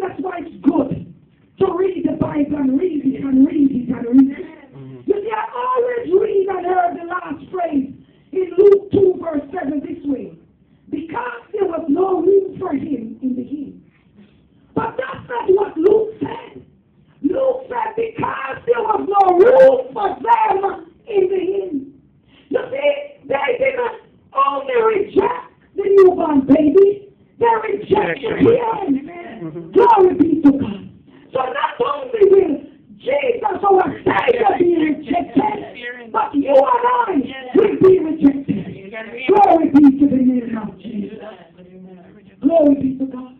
That's why it's good to read the Bible and read it and read it and read it. Mm-hmm. You see, I always read and heard the last phrase in Luke 2, verse 7 this way. Because there was no room for him in the inn. But that's not what Luke said. Luke said because there was no room for them in the inn. You see, they didn't only reject the newborn baby, they rejected him. Mm-hmm. Glory be to God. So not only will Jesus, our Savior, be rejected, but you and I will be rejected. Glory be to the name of Jesus. Glory be to God.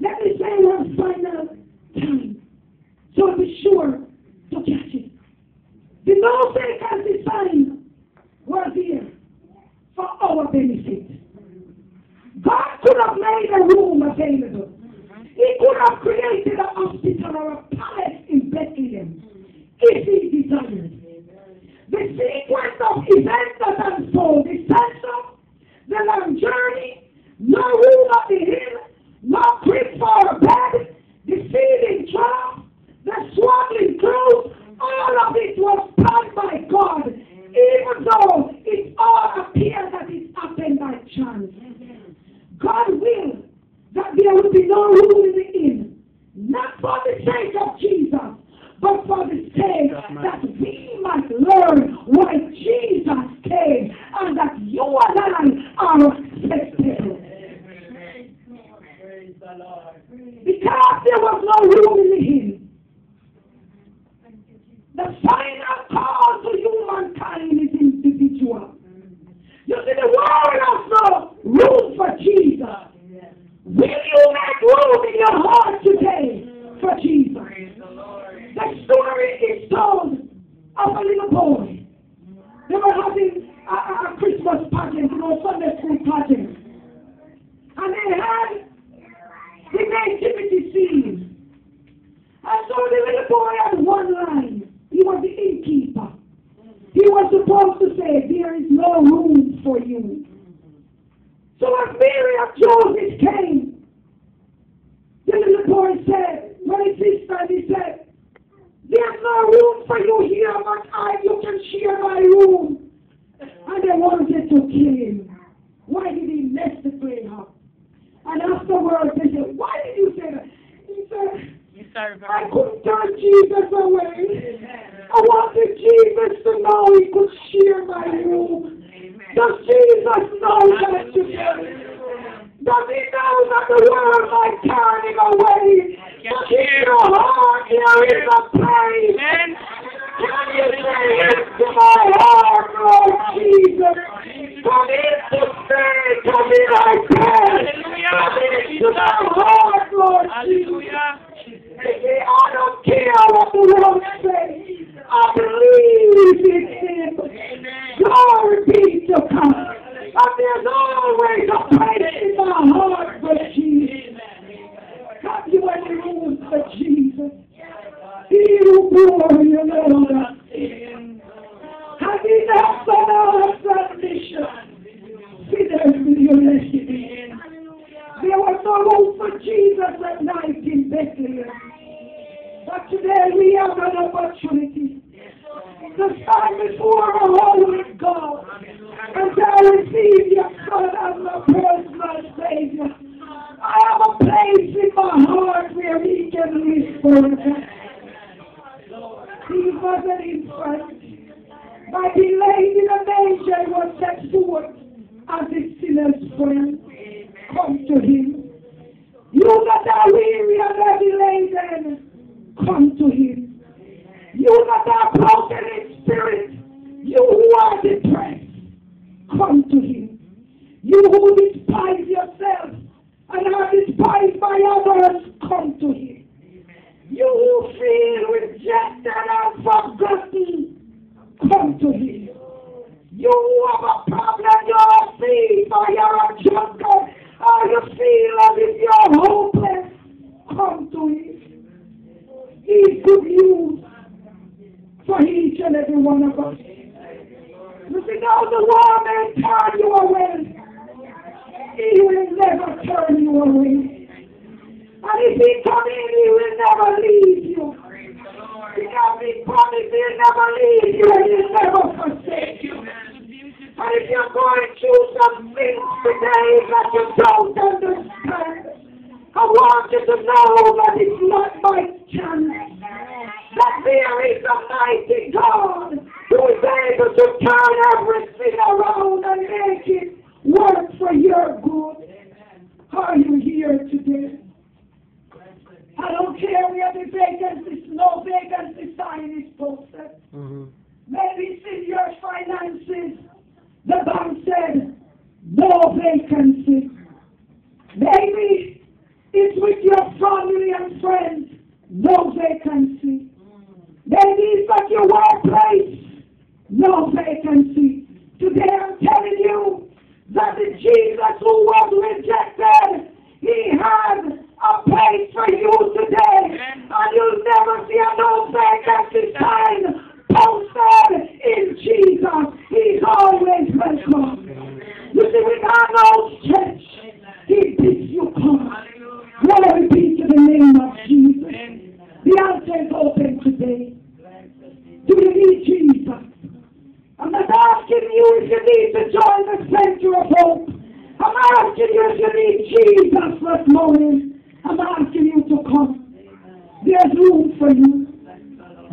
Let me say one final time. So be sure to catch it. The no vacancy sign was here for our benefit. God could have made a room available. He could have created a hospital or a palace in Bethlehem if he desired. Events that unfold, the censor, the long journey, no at the hill, no crib for a bed, the feeding trough, the swaddling clothes, all of it was planned by God, even though it all appears that it happened by chance. God will that there will be no room in. The inn, not for the sake of Jesus, but for the sake that we might learn why Jesus came and that you and I are acceptable. Because there was no room in inn. The final call to humankind is individual. You see, the world has no room for Jesus. Will you make room in your heart today for Jesus? The story is told of a little boy. They were having a, a, a Christmas pageant, you know, Sunday school pageant. And they had the nativity scene. And so the boy had one line. He was the innkeeper. He was supposed to say, There is no room for you. So as Mary and Joseph came, the little boy said, when his sister, he said, There's no room for you here, but I, you can share my room. And they wanted to kill him. Why did he mess the plane up? And afterwards, they said, Why did you say that? He said, I couldn't turn Jesus away. I wanted Jesus to know he could share my room. Does Jesus know that today? Does he know that the world might turn him away? But in your heart there is a pain. Can you say into my heart, Lord Jesus? Come into faith, come in, I pray. Come into my heart, Lord Jesus. Say, I don't care what the world says. I believe in Him. Glory be to God. And there's always a place in my heart for Jesus. Have you any room for Jesus? Your. Have you not done our submission? Sinners will you let him? There was no for Jesus at. But today we have an opportunity holy God and to receive your Son as my personal Savior. I have a place in my heart where He can live forever. He was an infant. By being laid in a manger, he was set forth as a sinner's friend. Come to Him. You that are weary and heavy laden, come to him. You that are broken in spirit, you who are depressed, come to him. You who despise yourself and are despised by others, come to him. You who feel rejected and forgotten, come to him. You who have a problem, you're a thief or you're a drunkard, or you feel as if you're hopeless, come to him. He good news for each and every one of us. You see, now the world may turn you away. He will never turn you away. And And if he come in, he will leave you. He promised he'll never leave you and he'll never forsake you. And if you're going through some things today that you don't understand, I want you to know that it's not by chance that there is a mighty God who is able to turn everything around and make it work for your good. Are you here today? I don't care where the vacancy, no vacancy posted. Mm-hmm. Maybe it's in your finances. The bank said, no vacancy. Maybe it's with your family and friends, no vacancy. Maybe it's at your workplace, no vacancy. Today I'm telling you that the Jesus who was rejected, he had a place for you Jesus this morning. I'm asking you to come. There's room for you.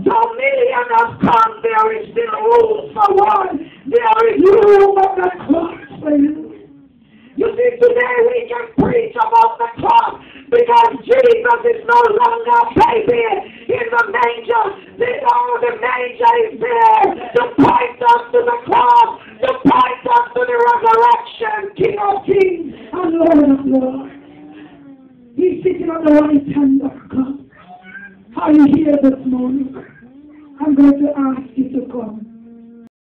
Though million have come, there is still room for one. There is room on the cross for you. You see, today we can preach about the cross because Jesus is no longer baby in the manger. The, oh, the manger is there to point us to the cross, point us to the resurrection, King of kings and Lord of lords. He's sitting on the right hand of God. Are you here this morning? I'm going to ask you to come.